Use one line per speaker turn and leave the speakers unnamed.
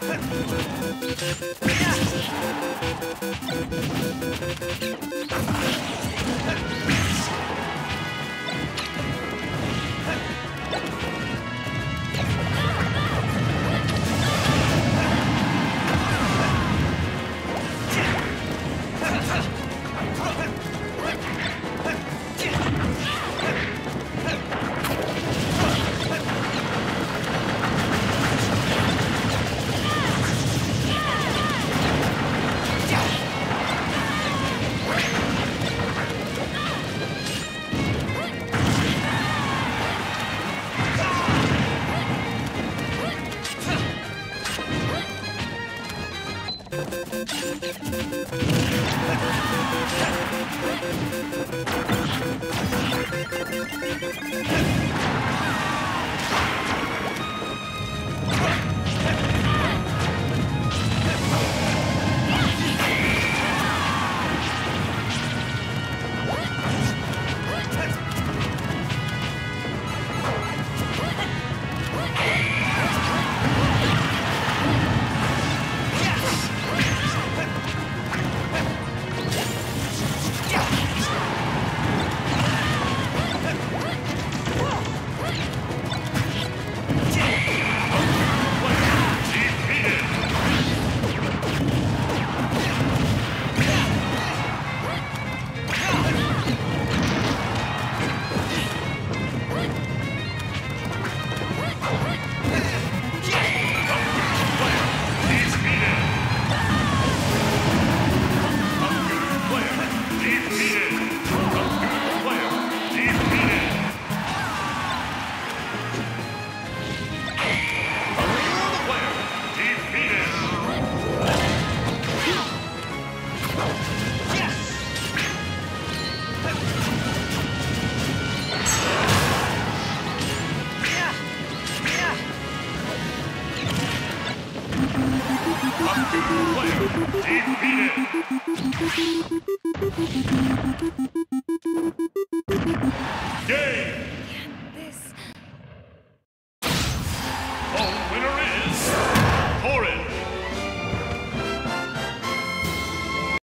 Yeah. Ha ha ha! This... Home winner is Torres.